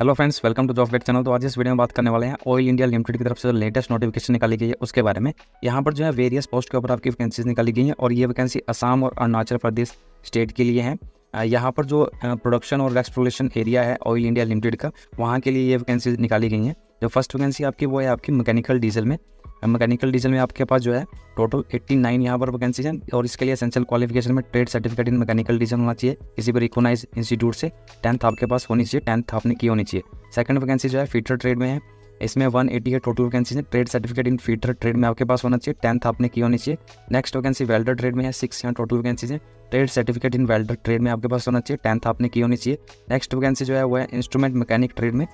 Hello friends welcome to job channel तो आज इस वीडियो में बात करने वाले हैं ऑयल इंडिया लिमिटेड की तरफ़ से जो लेटेस्ट नोटिफिकेशन निकाली गई है, उसके बारे में। यहाँ पर जो है वेरियस पोस्ट के ऊपर आपकी वैकेंसीज निकाली गई हैं और ये वैकेंसी असम और अरुणाचल प्रदेश स्टेट के लिए है। यहाँ पर जो प्रोडक्शन और एक्सप्लोरेशन एरिया है ऑयल इंडिया लिमिटेड का, वहाँ के लिए ये वैकेंसी निकाली गई हैं। जो फ़र्स्ट वैकेंसी आपकी वो है आपकी मैकेनिकल डीजल में। मैकेनिकल डीजल में आपके पास जो है टोटल 89 नाइन यहाँ पर वैकेंसी है और इसके लिए एसेंशियल क्वालिफिकेशन में trade certificate in mechanical diesel होना चाहिए। किसी भी रिकोनाइज इंस्टीट्यूट से टेंथ आपके पास होनी चाहिए टेंथ आपने की होनी चाहिए। सेकंड वैकेंसी जो है फीटर ट्रेड में है। इसमें वन एटी है टोटल वैकेंसी है। Trade certificate in fitter trade में आपके पास होना चाहिए टेंथ आपने की होनी चाहिए। नेक्स्ट वैकेंसी वेल्डर ट्रेड में है सिक्स यहाँ टोटल वैकेंसी है। Trade certificate in welder trade में आपके पास होना चाहिए टेंथ आपने की होनी चाहिए। नेक्स्ट वैकेंसी जो है, वो है इंस्ट्रूमेंट मैकेनिक ट्रेड में।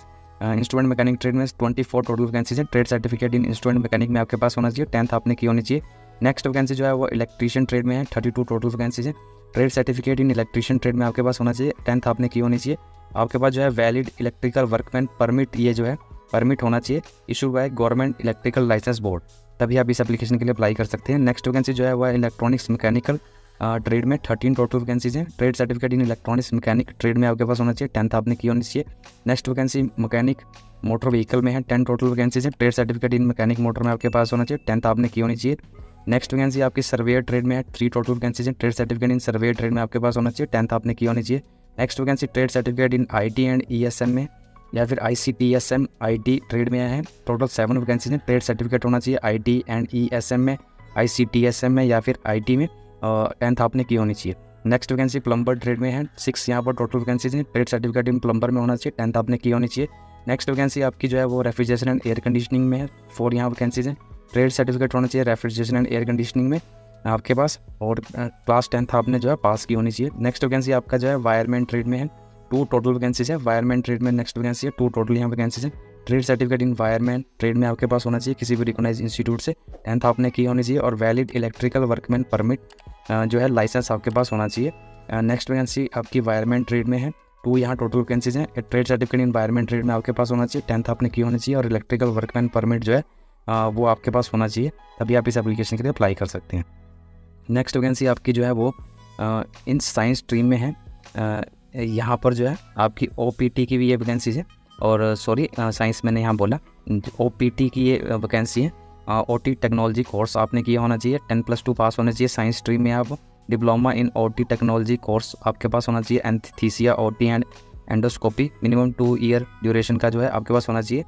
इंस्ट्रूमेंट मैकेनिक ट्रेड में ट्वेंटी फोर टोटल वैकेंसी है। Trade certificate in instrument mechanic में आपके पास होना चाहिए। टेंथ आपने की होनी चाहिए। नेक्स्ट वैकेंसी जो है वो इलेक्ट्रीशियन ट्रेड में है। थर्टी टू टोटल वैकेंसी है। Trade certificate in electrician trade में आपके पास होना चाहिए। टेंथ आपने की होनी चाहिए। आपके पास जो है वैलिड इलेक्ट्रिकल वर्कमैन परमिट ये जो है परमिट होना चाहिए। Issue by government electrical licence board तभी आप इस एप्लीकेशन के लिए अप्लाई कर सकते हैं। नेक्स्ट वैकेंसी जो है वह इलेक्ट्रॉनिक्स मैकेनिकल ट्रेड में थर्टीन टोटल वैकेंसीज हैं। Trade certificate in electronics mechanic trade में आपके पास होना चाहिए। टेंथ आपने की होनी चाहिए। Next vacancy mechanic motor vehicle में है। टेन टोटल वैकेंसीज हैं। Trade certificate in mechanic motor में आपके पास होना चाहिए। टेंथ आपने की होनी चाहिए। नेक्स्ट वैकेंसी आपकी सर्वेयर ट्रेड में है। थ्री टोटल वैकेंसीज हैं। Trade certificate in surveyor trade में आपके पास होना चाहिए। टेंथ आपने की होनी चाहिए। Next vacancy trade certificate in I T and E S M में। या फिर I C T S M I T trade में है। टोटल सेवन वैकेंसीज हैं। ट्रेड सर्टिफिकेट होना चाहिए I T and E S M में। I C T S M में या फिर आई टी में। टेंथ आपने की होनी चाहिए। नेक्स्ट वैकेंसी प्लम्बर ट्रेड में है। सिक्स यहाँ पर टोटल वैकेंसीज हैं। ट्रेड सर्टिफिकेट इन प्लम्बर में होना चाहिए। टेंथ आपने की होनी चाहिए। नेक्स्ट वैकेंसी आपकी जो है वो रेफ्रिजरेशन एंड एयर कंडीशनिंग में है। फोर यहाँ वैकेंसीज हैं। ट्रेड सर्टिफिकेट होना चाहिए रेफ्रिजरेशन एंड एयर कंडीशनिंग में आपके पास। और क्लास टेंथ आपने जो है पास की होनी चाहिए। नेक्स्ट वैकेंसी आपका जो है वायरमैन ट्रेड में है। टू टोटल वैकेंसीज है। वायरमैन ट्रेड में नेक्स्ट वैकेंसी है। टू टोटल यहाँ वैकेंसीज है। ट्रेड सर्टिफिकेट इन ट्रेड में आपके पास होना चाहिए किसी भी रिकोनाइज इंस्टीट्यूट से। टेंथ आपने की होनी चाहिए और वैलिड इलेक्ट्रिकल वर्कमैन परमिट जो है लाइसेंस आपके पास होना चाहिए। नेक्स्ट वैकेंसी आपकी वायरमैन ट्रेड में है। टू यहाँ टोटल वैकेंसीज हैं। Trade certificate in wireman trade में आपके पास होना चाहिए। टेंथ आपने की होनी चाहिए और इलेक्ट्रिकल वर्कमैन परमिट जो है वो आपके पास होना चाहिए। तभी आप इस एप्लीकेशन के लिए अप्लाई कर सकते हैं। नेक्स्ट वैकेंसी आपकी जो है वो इन साइंस स्ट्रीम में है। यहाँ पर जो है आपकी ओपीटी की भी ये वैकेंसीज है। और सॉरी साइंस मैंने यहाँ बोला। ओपीटी की ये वैकेंसी है। ओटी टेक्नोलॉजी कोर्स आपने किया होना चाहिए। टेन प्लस टू पास होना चाहिए। साइंस स्ट्रीम में आप diploma in OT technology course आपके पास होना चाहिए। Anaesthesia O T and endoscopy minimum two year duration का जो है आपके पास होना चाहिए।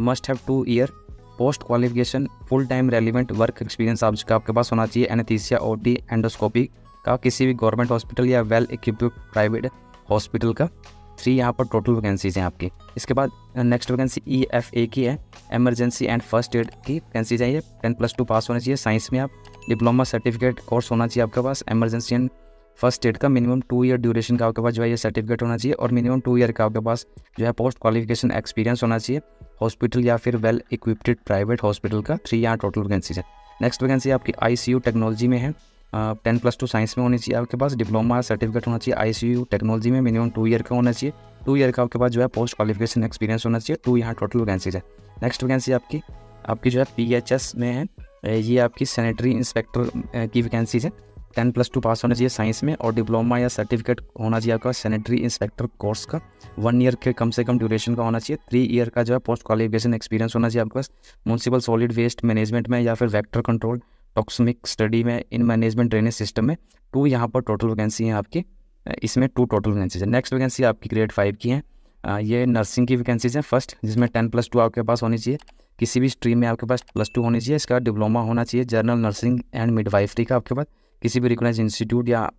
Must have two year post qualification full time relevant work experience आपका आपके पास होना चाहिए। एनथीसिया ओ एंडोस्कोपी का किसी भी गवर्नमेंट हॉस्पिटल या वेल इक्विप्ड प्राइवेट हॉस्पिटल का। थ्री यहाँ पर टोटल वैकेंसीज हैं आपकी। इसके बाद next vacancy E F A की है एमरजेंसी एंड फ़र्स्ट एड की वैकेंसी चाहिए टेन प्लस टू पास होना चाहिए। साइंस में आप डिप्लोमा सर्टिफिकेट कोर्स होना चाहिए आपके पास एमरजेंसी एंड फ़र्स्ट एड का मिनिमम टू ईयर ड्यूरेशन का आपके पास जो है ये सर्टिफिकेट होना चाहिए और मिनिमम टू ईयर का आपके पास जो है पोस्ट क्वालिफिकेशन एक्सपीरियंस होना चाहिए हॉस्पिटल या फिर वेल इक्विप्ड प्राइवेट हॉस्पिटल का। थ्री यहाँ टोटल वैकेंसीज है। नेक्स्ट वैकेंसी आपकी आईसीयू टेक्नोलॉजी में है। टेन प्लस टू साइंस में होनी चाहिए। आपके पास डिप्लोमा सर्टिफिकेट होना चाहिए आई टेक्नोलॉजी में मिनिमम टू ईयर का होना चाहिए। टू ईयर का आपके पास जो है पोस्ट क्वालिफिकेशन एक्सपीरियंस होना चाहिए। टू यहाँ टोटल वैकेंसीज है। नेक्स्ट वैकेंसी आपकी आपकी जो है पीएचएस में है। ये आपकी सैनिटरी इंस्पेक्टर की वैकेंसीज है। टेन प्लस टू पास होना चाहिए साइंस में और डिप्लोमा या सर्टिफिकेट होना चाहिए आपका सैनिटरी इंस्पेक्टर कोर्स का। वन ईयर के कम से कम ड्यूरेशन का होना चाहिए। थ्री ईयर का जो है पोस्ट क्वालिफिकेशन एक्सपीरियंस होना चाहिए आपके पास। म्यूनसिपल सॉलिड वेस्ट मैनेजमेंट में या फिर वैक्टर कंट्रोल टॉक्समिक स्टडी में इन मैनेजमेंट ड्रेनेज सिस्टम में टू यहाँ पर टोटल वैकेंसी हैं आपकी। इसमें टू टोटल वैकेंसीज है। नेक्स्ट वैकेंसी आपकी ग्रेड फाइव की है। ये नर्सिंग की वैकेंसीज हैं फ़र्स्ट जिसमें टेन प्लस टू आपके पास होनी चाहिए। किसी भी स्ट्रीम में आपके पास प्लस टू होनी चाहिए। इसका डिप्लोमा होना चाहिए जर्नल नर्सिंग एंड मिडवाइफरी का आपके पास। किसी भी रिकोनाइज इंस्टीट्यूट या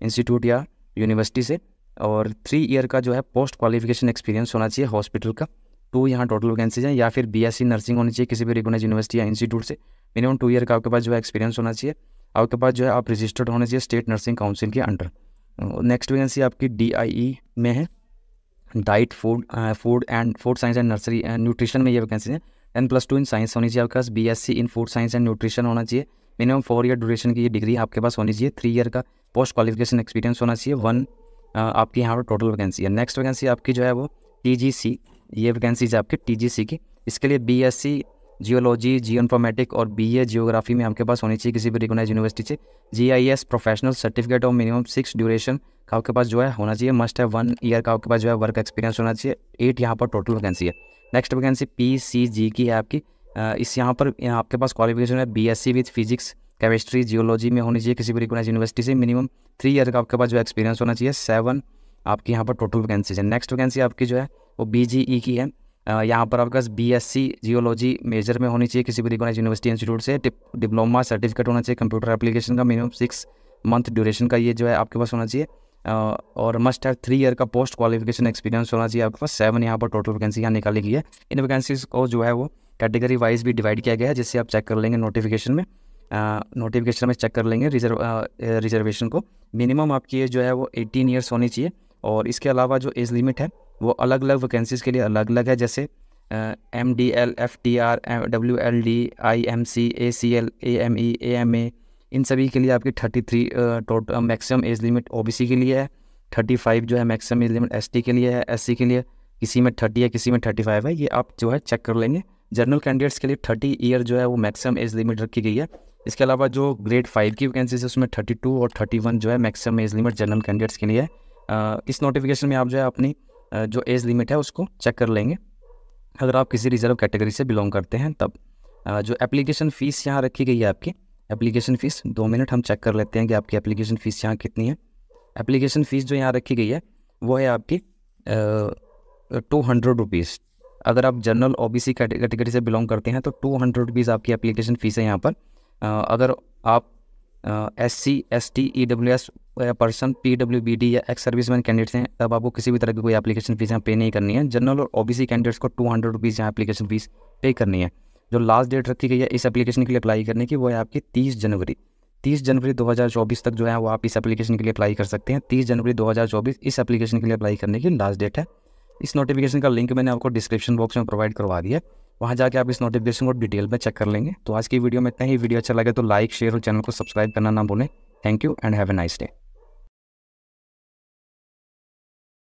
इंस्टीट्यूट या यूनिवर्सिटी से। और थ्री ईयर का जो है पोस्ट क्वालिफिकेशन एक्सपीरियंस होना चाहिए हॉस्पिटल का। टू यहाँ टोटल वैकेंसीज हैं या फिर बीएससी नर्सिंग होनी चाहिए किसी भी रिकोनाइज यूनिवर्सिटी या इंस्टीट्यूट से। मिनिमम टू ईयर का आपके पास जो है एक्सपीरियंस होना चाहिए। आपके पास जो है आप रजिस्टर्ड होने चाहिए स्टेट नर्सिंग काउंसिल के अंडर नेक्स्ट वैकेंसी आपकी डी में है। Diet food food and food science and nursery and nutrition में ये वैकेंसी है। Ten plus two in science होनी चाहिए आपके पास। B S C in food science and nutrition होना चाहिए। मिनिमम फोर ईयर ड्यूरेशन की ये डिग्री आपके पास होनी चाहिए। थ्री ईयर का पोस्ट क्वालिफिकेशन एक्सपीरियंस होना चाहिए। वन आपकी यहाँ पर टोटल वैकेंसी है। नेक्स्ट वैकेंसी आपकी जो है वो टी जी सी ये वैकेंसी है आपकी टी जी सी की। इसके लिए B S C geology geo informatic और बी ए जियोग्राफी में आपके पास होनी चाहिए किसी भी रिकोगनाइज यूनिवर्सिटी से। G I S professional certificate of minimum six duration का आपके पास जो है होना चाहिए। मस्ट है वन ईयर का आपके पास जो है वर्क एक्सपीरियंस होना चाहिए। एट यहाँ पर टोटल वैकेंसी है। Next vacancy P C G की है आपकी। इस यहाँ पर आपके पास क्वालिफिकेशन है B S C with physics chemistry geology में होनी चाहिए किसी भी रिकोगनाइज यूनिवर्सिटी से। मिनिमम थ्री ईयर का आपके पास जो एक्सपीरियंस होना चाहिए। सेवन आपकी यहाँ पर टोटल वैकेंसी है। नेक्स्ट वैकेंसी आपकी जो है वो बी जी ई की है। यहाँ पर आपके पास B S C geology major में होनी चाहिए, किसी भी रिकोगनाइज यूनिवर्सिटी इंस्टीट्यूट से। डिप्लोमा सर्टिफिकेट होना चाहिए कंप्यूटर एप्लीकेशन का मिनिमम सिक्स मंथ ड्यूरेशन का ये जो है आपके पास होना चाहिए। और मस्ट है थ्री ईयर का पोस्ट क्वालिफिकेशन एक्सपीरियंस होना चाहिए आपके पास। सेवन यहाँ पर टोटल वैकेंसी यहाँ निकाली गई है। इन वैकेंसीज को जो है वो कैटेगरी वाइज भी डिवाइड किया गया है, जिससे आप चेक कर लेंगे नोटिफिकेशन में। नोटिफिकेशन में चेक कर लेंगे रिज़र्व रिजर्वेशन को। मिनिमम आपकी जो है वो एटीन ईयर्स होनी चाहिए। और इसके अलावा जो एज लिमिट है वो अलग अलग वैकेंसीज़ के लिए अलग अलग है, जैसे M D L F T R W L D I M C A C L A M E A M A इन सभी के लिए आपकी thirty three total maximum age limit O B C के लिए है थर्टी फाइव जो है maximum age limit S T के लिए है एस सी के लिए, किसी में थर्टी है, किसी में थर्टी फाइव है, ये आप जो है चेक कर लेंगे। जनरल कैंडिडेट्स के लिए थर्टी ईयर जो है वो मैक्सिमम एज लिमिट रखी गई है। इसके अलावा जो ग्रेड फाइव की वैकेंसीज है, उसमें थर्टी टू और थर्टी वन जो है maximum age limit general candidates के लिए है। इस नोटिफिकेशन में आप जो है अपनी जो एज लिमिट है उसको चेक कर लेंगे। अगर आप किसी रिज़र्व कैटेगरी से बिलोंग करते हैं, तब जो एप्लीकेशन फ़ीस यहाँ रखी गई है आपकी एप्लीकेशन फ़ीस दो मिनट हम चेक कर लेते हैं कि आपकी एप्लीकेशन फ़ीस यहाँ कितनी है। एप्लीकेशन फ़ीस जो यहाँ रखी गई है, वो है आपकी टू हंड्रेड रुपीज़ अगर आप general O B C category से बिलोंग करते हैं तो टू हंड्रेड रुपीज़ आपकी एप्लीकेशन फ़ीस है यहाँ पर। अगर आप S C S T E W S person P W B D या एक्स सर्विसमैन कैंडिडेट्स हैं, तब आपको किसी भी तरह की कोई एप्लीकेशन फ़ीस यहाँ पे नहीं करनी है। जनरल और ओबीसी कैंडिडेट्स को टू हंड्रेड रुपीज़ यहाँ एप्लीकेशन फ़ीस पे करनी है। जो लास्ट डेट रखी गई है इस एप्लीकेशन के लिए अप्लाई करने की, वो है आपकी तीस जनवरी। तीस जनवरी 2024 तक जो है वो आप इस एप्लीकेशन के लिए अप्लाई कर सकते हैं। तीस जनवरी 2024 इस एप्लीकेशन के लिए अप्लाई करने की लास्ट डेट है। इस नोटिफिकेशन का लिंक मैंने आपको डिस्क्रिप्शन बॉक्स में प्रोवाइड करवा दिया है। वहाँ जाके आप इस नोटिफिकेशन को डिटेल में चेक कर लेंगे। तो आज की वीडियो में इतना ही। वीडियो अच्छा लगे तो लाइक शेयर और चैनल को सब्सक्राइब करना ना भूलें। Thank you and have a nice day